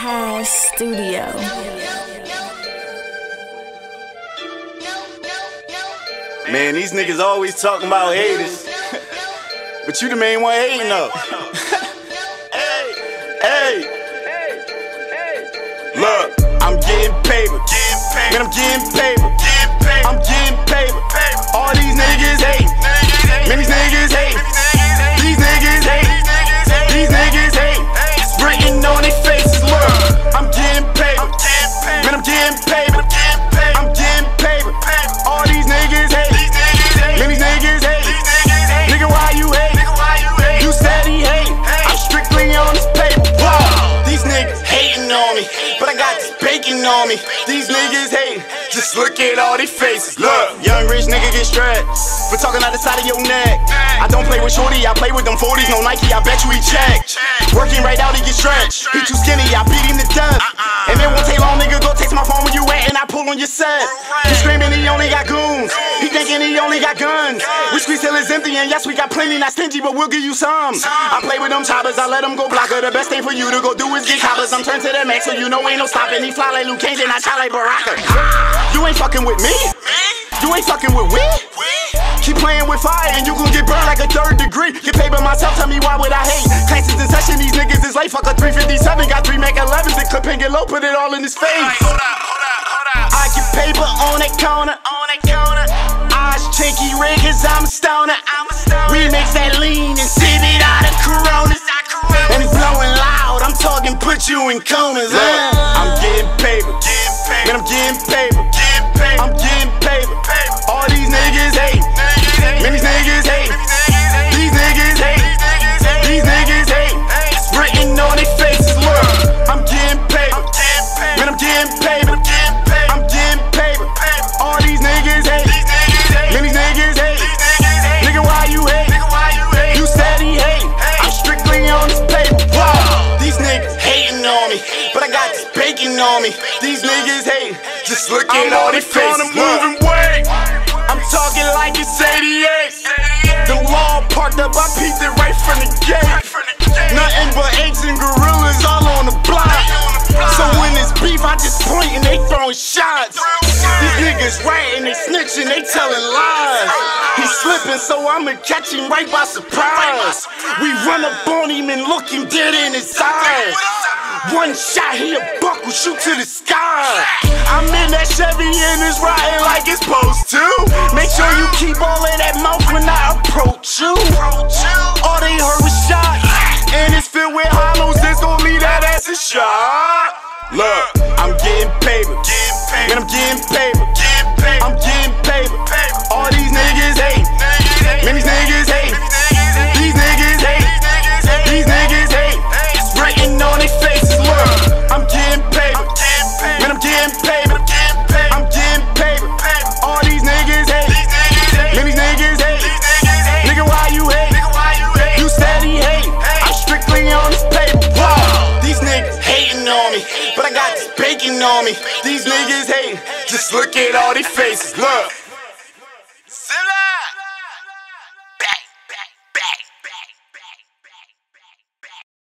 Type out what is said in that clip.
Hash Studio. Man, these niggas always talking about haters. but you the main one hating though. hey, hey. Look, I'm getting paper. Man, I'm getting paper. Bacon on me. These niggas hate. Just look at all these faces. Look, young rich nigga get stretched for talking out the side of your neck. I don't play with shorty, I play with them 40s, no Nike. I bet you he check. Working right out, he get stretched. He too skinny, I beat him to death. And it won't take long, nigga. Go text my phone when you wet, and I pull on your set. Thinking he only got guns. We squeeze till it's empty, and yes, we got plenty, not stingy, but we'll give you some. I play with them choppers, I let them go blocker. The best thing for you to go do is get coppers. I'm turned to the max, so you know ain't no stopping. He fly like Luke Cage, and I shot like Baraka. You ain't fucking with me. You ain't fucking with we. Keep playing with fire and you gon' get burned like a third degree. Get paid by myself, tell me why would I hate? Classes in session, these niggas is late. Fuck a 357, got three Mac 11s. The clip and get low, put it all in his face. Hold up, hold up, hold up. I get paper. On that counter, Chinky red, cause I'm a stoner. I'm a star. We mix that lean and sip it out of Coronas. And blowing loud, I'm talking put you in corners. Look, uh. I'm getting paper. Man, I'm getting paper. I'm getting paper. On me. These niggas hate. Just look at all their faces. Look. way. I'm talking like it's 88. The law parked up, I peeped it right from the gate. Nothing but and gorillas all on the block. So when it's beef, I just point and they throwing shots. These niggas ratting, they snitching, they telling lies. He slipping, so I'ma catch him right by surprise. We run up on him and look him dead in his eyes. One shot, he a buckle, shoot to the sky. I'm in that Chevy and it's riding like it's supposed to. Make sure you keep all of that mouth when I approach you. On me, but I got this bacon on me. These niggas hate. Just look at all these faces. Look.